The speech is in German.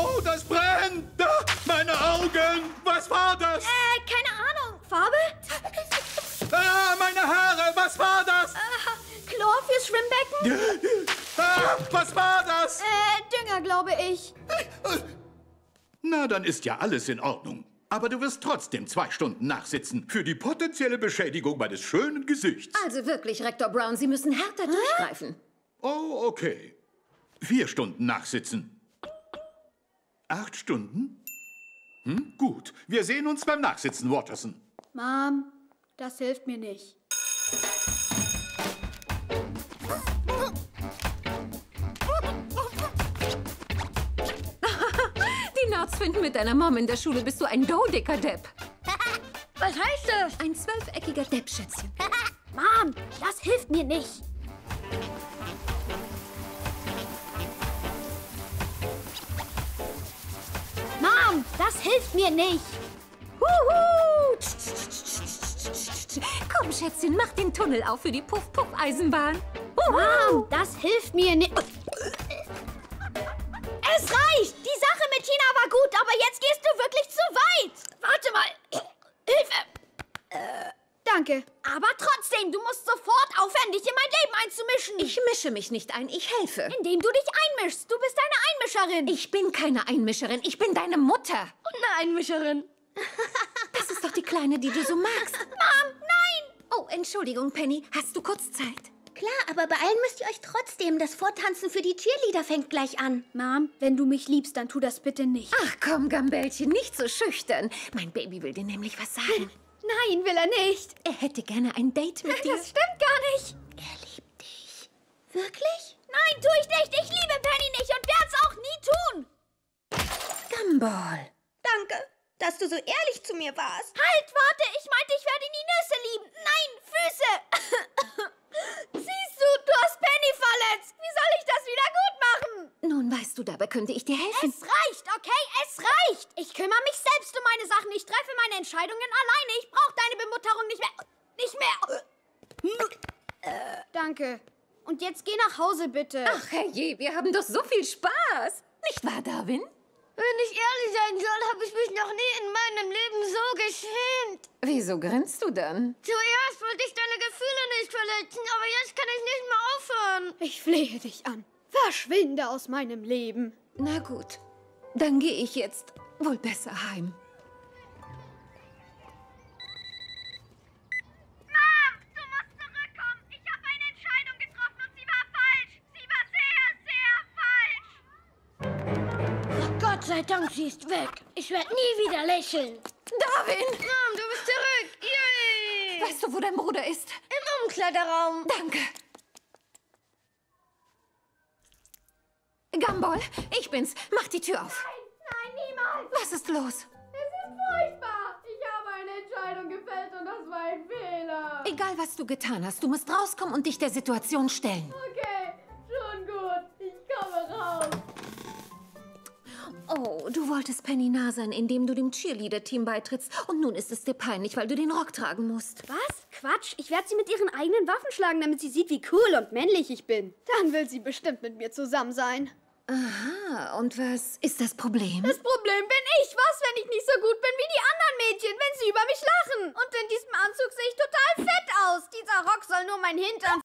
Oh, das brennt! Ah, meine Augen! Was war das? Äh, keine Ahnung. Farbe? Ah, meine Haare! Was war das? Äh, Chlor fürs Schwimmbecken? Ah, was war das? Äh, Dünger, glaube ich. Na, dann ist ja alles in Ordnung. Aber du wirst trotzdem zwei Stunden nachsitzen für die potenzielle Beschädigung meines schönen Gesichts. Also wirklich, Rektor Brown, Sie müssen härter durchgreifen. Oh, okay. Vier Stunden nachsitzen. Acht Stunden? Hm, gut. Wir sehen uns beim Nachsitzen, Watterson. Mom, das hilft mir nicht. Die Nerds finden, mit deiner Mom in der Schule bist du ein doodicker Depp. Was heißt das? Ein zwölfeckiger Depp, Schätzchen. Mom, das hilft mir nicht. Das hilft mir nicht. Huhu! Komm, Schätzchen, mach den Tunnel auf für die Puff-Puff-Eisenbahn. Mom, das hilft mir nicht. Danke. Aber trotzdem, du musst sofort aufhören, dich in mein Leben einzumischen. Ich mische mich nicht ein, ich helfe. Indem du dich einmischst. Du bist eine Einmischerin. Ich bin keine Einmischerin, ich bin deine Mutter. Und eine Einmischerin. Das ist doch die Kleine, die du so magst. Mom, nein! Oh, Entschuldigung, Penny. Hast du kurz Zeit? Klar, aber beeilen müsst ihr euch trotzdem. Das Vortanzen für die Cheerleader fängt gleich an. Mom, wenn du mich liebst, dann tu das bitte nicht. Ach komm, Gambellchen, nicht so schüchtern. Mein Baby will dir nämlich was sagen. Nein, will er nicht. Er hätte gerne ein Date mit dir. Das stimmt gar nicht. Er liebt dich. Wirklich? Nein, tu ich nicht. Ich liebe Penny nicht und werde es auch nie tun. Gumball. Danke, dass du so ehrlich zu mir warst. Halt, warte. Ich meinte, ich werde nie Nüsse lieben. Nein, Füße. Siehst du, du hast Penny verletzt. Wie soll ich das wieder gut machen? Nun weißt du, dabei könnte ich dir helfen. Es reicht, okay? Es reicht. Ich kümmere mich selbst um meine Sachen. Ich treffe meine Entscheidungen alleine. Ich brauche deine Bemutterung nicht mehr. Nicht mehr. Danke. Und jetzt geh nach Hause, bitte. Ach herrje, wir haben doch so viel Spaß. Nicht wahr, Darwin? Wenn ich ehrlich sein soll, habe ich mich noch nie in meinem Leben so geschämt. Wieso grinst du dann? Zuerst wollte ich deine Gefühle nicht verletzen, aber jetzt kann ich nicht mehr aufhören. Ich flehe dich an. Verschwinde aus meinem Leben. Na gut, dann gehe ich jetzt wohl besser heim. Mom, du musst zurückkommen. Ich habe eine Entscheidung getroffen und sie war falsch. Sie war sehr, sehr falsch. Oh Gott sei Dank, sie ist weg. Ich werde nie wieder lächeln. Darwin! Mom, du bist zurück. Yay! Weißt du, wo dein Bruder ist? Im Umkleideraum. Danke. Gumball, ich bin's. Mach die Tür auf. Nein, niemals. Was ist los? Es ist furchtbar. Ich habe eine Entscheidung gefällt und das war ein Fehler. Egal, was du getan hast, du musst rauskommen und dich der Situation stellen. Okay, schon gut. Ich komme raus. Oh, du wolltest Penny nah sein, indem du dem Cheerleader-Team beitrittst. Und nun ist es dir peinlich, weil du den Rock tragen musst. Was? Quatsch. Ich werde sie mit ihren eigenen Waffen schlagen, damit sie sieht, wie cool und männlich ich bin. Dann will sie bestimmt mit mir zusammen sein. Aha, und was ist das Problem? Das Problem bin ich. Was, wenn